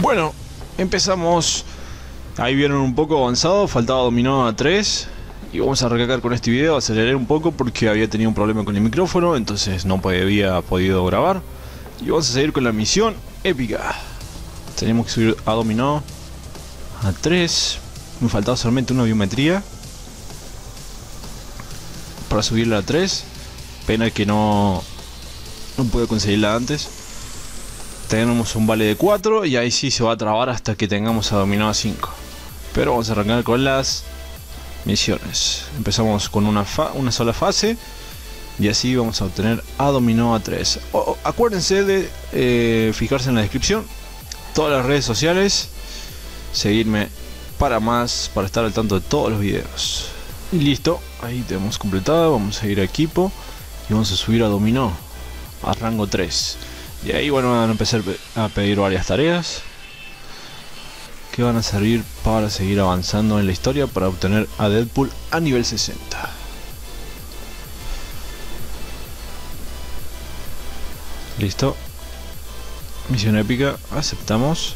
Bueno, empezamos. Ahí vieron un poco avanzado, faltaba dominó a 3. Y vamos a arrancar con este video, aceleré un poco porque había tenido un problema con el micrófono, entonces no había podido grabar. Y vamos a seguir con la misión épica. Tenemos que subir a dominó a 3. Me faltaba solamente una biometría para subirla a 3. Pena que no, no pude conseguirla antes. Tenemos un vale de 4 y ahí sí se va a trabar hasta que tengamos a dominó a 5. Pero vamos a arrancar con las misiones. Empezamos con una, una sola fase y así vamos a obtener a dominó a 3. acuérdense de eh, fijarse en la descripción, todas las redes sociales, seguirme para más, para estar al tanto de todos los videos. Y listo, ahí tenemos completado, vamos a ir a equipo y vamos a subir a dominó a rango 3. Y ahí bueno van a empezar a pedir varias tareas que van a servir para seguir avanzando en la historia para obtener a Deadpool a nivel 60. Listo. Misión épica, aceptamos.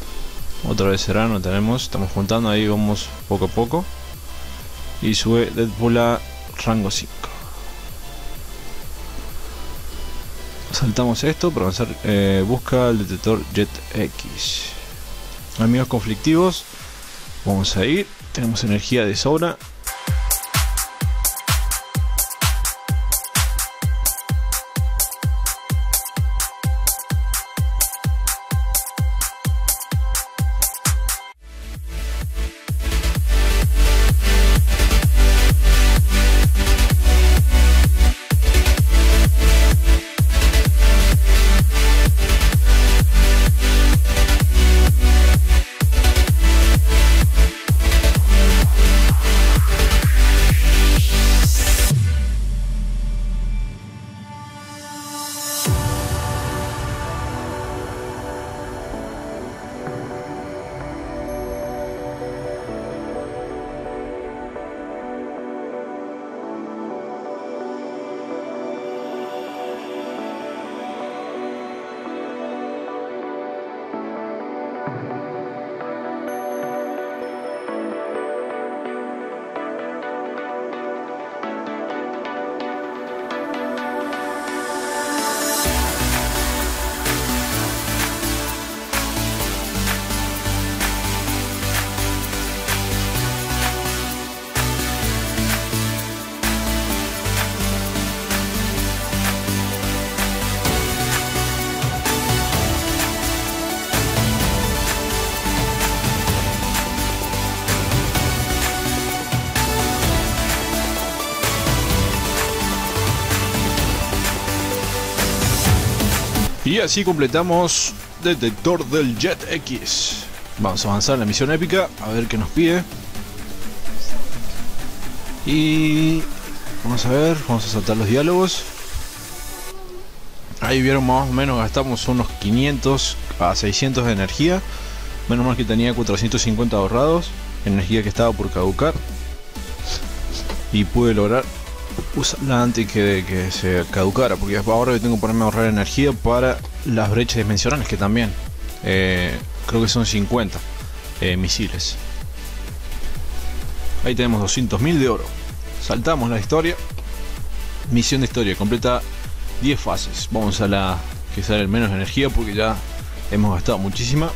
Otra vez será, no tenemos. Estamos juntando ahí, vamos poco a poco. Y sube Deadpool a rango 5. Saltamos esto para avanzar. Eh, busca el detector Jet X. Amigos conflictivos, vamos a ir. Tenemos energía de sobra. Y así completamos Detector del Jet X. Vamos a avanzar en la misión épica, a ver qué nos pide. Y vamos a ver, vamos a saltar los diálogos. Ahí vieron más o menos gastamos unos 500 a 600 de energía. Menos mal que tenía 450 ahorrados, energía que estaba por caducar. Y pude lograr usarla antes que, que se caducara, porque ahora tengo que ponerme a ahorrar energía para las brechas dimensionales, que también eh, creo que son 50 eh, misiles. Ahí tenemos 200.000 de oro. Saltamos la historia. Misión de historia, completa 10 fases. Vamos a la que sale menos energía porque ya hemos gastado muchísima.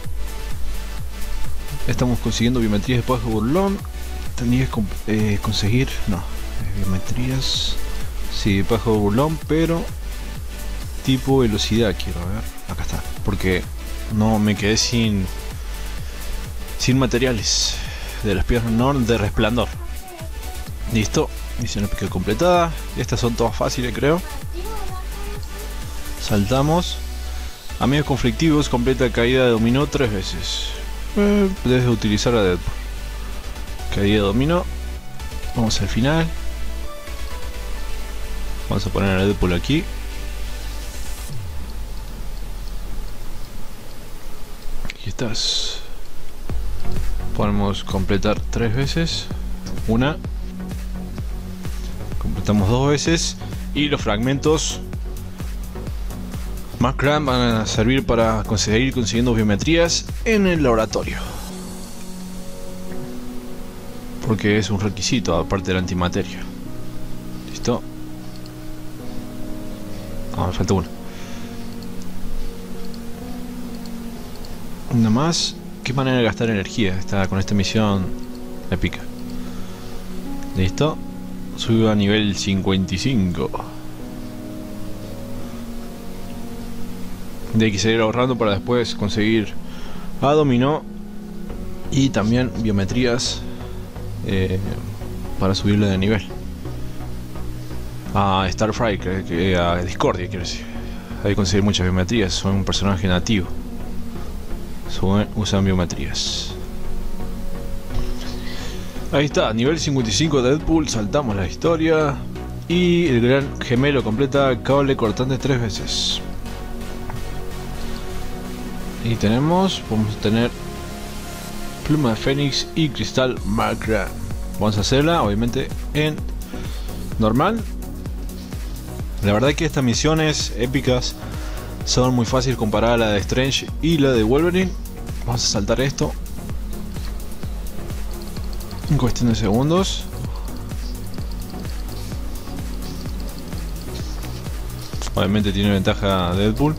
Estamos consiguiendo biometrías de pajo burlón. Tendría que eh, conseguir. No, biometrías. Sí, pájaro burlón, pero tipo velocidad quiero ver. Acá está. Porque no me quedé sin sin materiales de las piedras Nord de resplandor. Listo. Misión épica completada. Estas son todas fáciles, creo. Saltamos. Amigos conflictivos, completa caída de dominó tres veces. Eh, utilizar a Deadpool. Caída de dominó. Vamos al final. Vamos a poner a Deadpool aquí. Aquí estás. Podemos completar tres veces. Una. Completamos dos veces. Y los fragmentos Más crán van a servir para conseguir consiguiendo biometrías en el laboratorio. Porque es un requisito aparte de la antimateria. Ah, me falta uno. Nada más. ¿Qué manera de gastar energía está con esta misión épica? Listo. Subo a nivel 55. De que seguir ahorrando para después conseguir a Dominó y también biometrías eh, para subirle de nivel. A Starfry, a Discordia, quiero decir. Hay que conseguir muchas biometrías, son un personaje nativo. Usan biometrías. Ahí está, nivel 55 de Deadpool, saltamos la historia. Y el gran gemelo completa cable cortante tres veces. Y tenemos, vamos a tener pluma de Fénix y cristal Macra. Vamos a hacerla, obviamente, en normal. La verdad que estas misiones épicas son muy fáciles comparar a la de Strange y la de Wolverine. Vamos a saltar esto. En cuestión de segundos. Obviamente tiene ventaja Deadpool.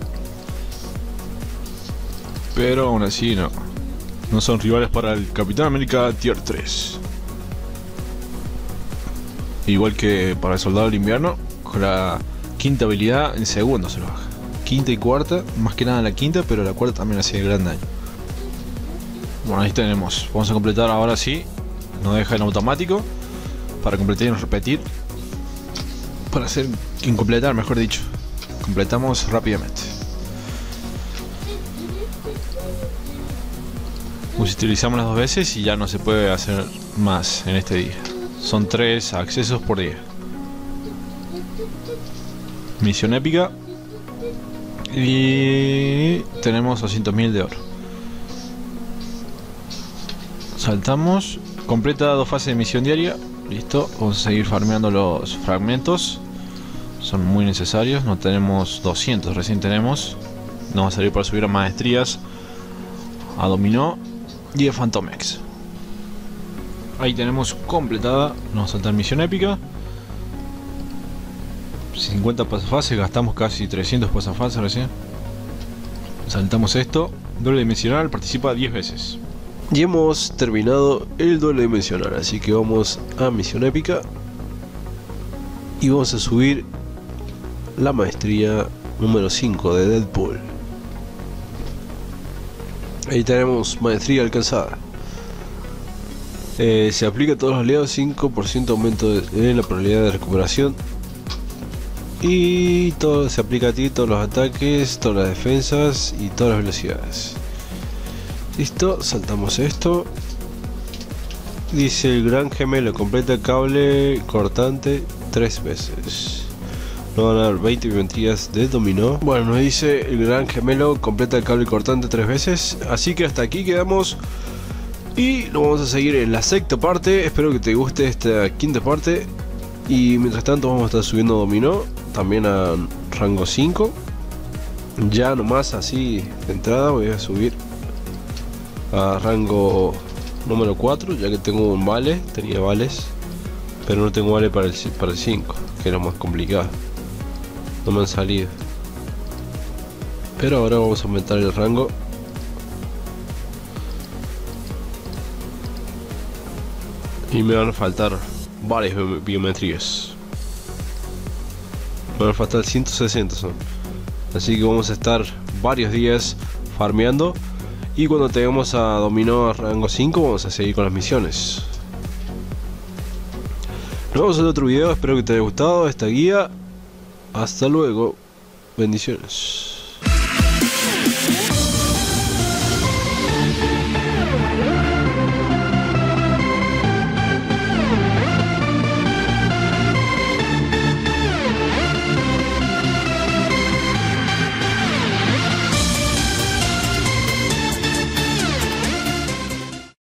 Pero aún así no. No son rivales para el Capitán América Tier 3. Igual que para el Soldado del Invierno, con la quinta habilidad en segundos se lo baja. Quinta y cuarta, más que nada la quinta, pero la cuarta también hacía gran daño. Bueno, ahí tenemos. Vamos a completar ahora sí. Nos deja en automático. Para completar y repetir. Para hacer. Incompletar, mejor dicho. Completamos rápidamente. Utilizamos las dos veces y ya no se puede hacer más en este día. Son tres accesos por día. Misión épica. Y tenemos 200.000 de oro. Saltamos. Completa dos fases de misión diaria. Listo. Vamos a seguir farmeando los fragmentos. Son muy necesarios. No tenemos 200, recién tenemos. Nos va a salir para subir a maestrías. A dominó. Y a Phantomex. Ahí tenemos completada. A saltar misión épica. 50 pasafases, gastamos casi 300 pasafases recién. Saltamos esto. Doble dimensional participa 10 veces. Y hemos terminado el doble dimensional, así que vamos a misión épica. Y vamos a subir la maestría número 5 de Deadpool. Ahí tenemos maestría alcanzada. Eh, se aplica a todos los aliados 5% aumento en la probabilidad de recuperación. Y todo se aplica a ti, todos los ataques, todas las defensas y todas las velocidades. Listo, saltamos esto. Dice el gran gemelo, completa cable cortante tres veces. Nos van a dar 20 biometrías de dominó. Bueno, nos dice el gran gemelo, completa el cable cortante tres veces. Así que hasta aquí quedamos. Y lo vamos a seguir en la sexta parte. Espero que te guste esta quinta parte. Y mientras tanto vamos a estar subiendo dominó. También a rango 5. Ya nomás así de entrada voy a subir a rango número 4. Ya que tengo un vale. Tenía vales. Pero no tengo vale para el, para el 5. Que era más complicado. No me han salido. Pero ahora vamos a aumentar el rango y me van a faltar varias biometrías. A faltar 160 son. Así que vamos a estar varios días farmeando. Y cuando tengamos a dominó rango 5 vamos a seguir con las misiones. Nos vemos en otro video, espero que te haya gustado esta guía. Hasta luego. Bendiciones.